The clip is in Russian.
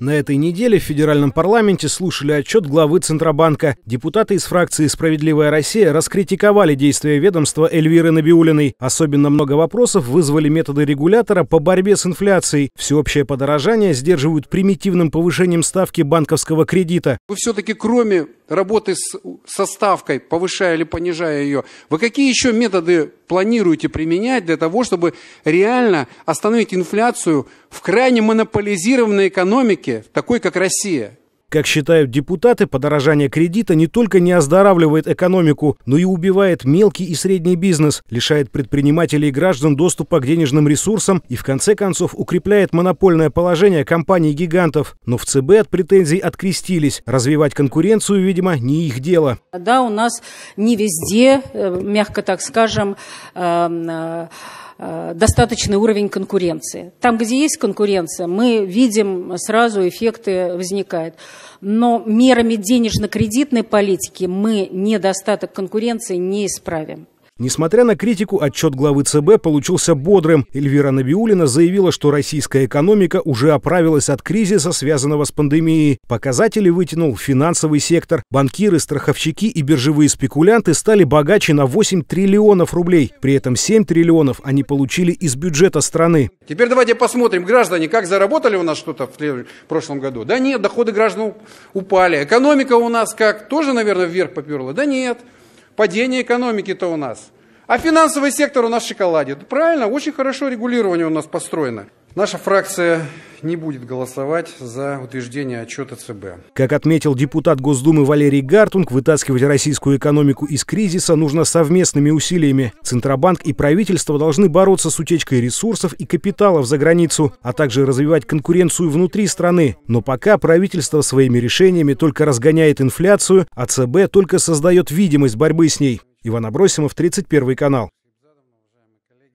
На этой неделе в федеральном парламенте слушали отчет главы Центробанка. Депутаты из фракции «Справедливая Россия» раскритиковали действия ведомства Эльвиры Набиулиной. Особенно много вопросов вызвали методы регулятора по борьбе с инфляцией. Всеобщее подорожание сдерживают примитивным повышением ставки банковского кредита. Вы все-таки кроме работы с, со ставкой, повышая или понижая ее, вы какие еще методы планируете применять для того, чтобы реально остановить инфляцию в крайне монополизированной экономике, такой как Россия? Как считают депутаты, подорожание кредита не только не оздоравливает экономику, но и убивает мелкий и средний бизнес, лишает предпринимателей и граждан доступа к денежным ресурсам и в конце концов укрепляет монопольное положение компаний-гигантов. Но в ЦБ от претензий открестились. Развивать конкуренцию, видимо, не их дело. Да, у нас не везде, э, мягко так скажем, эм, э, достаточный уровень конкуренции. Там, где есть конкуренция, мы видим сразу эффекты возникают. Но мерами денежно-кредитной политики мы недостаток конкуренции не исправим. Несмотря на критику, отчет главы ЦБ получился бодрым. Эльвира Набиулина заявила, что российская экономика уже оправилась от кризиса, связанного с пандемией. Показатели вытянул финансовый сектор. Банкиры, страховщики и биржевые спекулянты стали богаче на 8 триллионов рублей. При этом 7 триллионов они получили из бюджета страны. Теперь давайте посмотрим, граждане, как заработали у нас что-то в прошлом году. Да нет, доходы граждан упали. Экономика у нас как? Тоже, наверное, вверх поперла? Да нет. Падение экономики-то у нас. А финансовый сектор у нас в шоколаде. Правильно, очень хорошо регулирование у нас построено. Наша фракция не будет голосовать за утверждение отчета ЦБ. Как отметил депутат Госдумы Валерий Гартунг, вытаскивать российскую экономику из кризиса нужно совместными усилиями. Центробанк и правительство должны бороться с утечкой ресурсов и капиталов за границу, а также развивать конкуренцию внутри страны. Но пока правительство своими решениями только разгоняет инфляцию, а ЦБ только создает видимость борьбы с ней. Иван Абросимов, 31 канал.